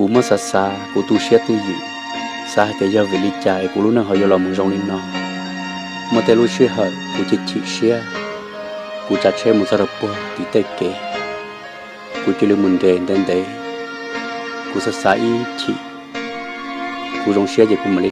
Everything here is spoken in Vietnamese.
cú mất xa xa, cú tu xét tư gì xa cái giờ về lý chạy cú lúc nào họ giờ làm rong lên nó mà thế lúc xưa hở cú chỉ chỉ xe cú chặt xe một giờ đập thì tay tê cú chỉ lên mình để đến đấy. Cú xa xa ý chỉ cú rong xe gì cú mà lấy